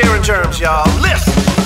sharing terms, y'all. Listen.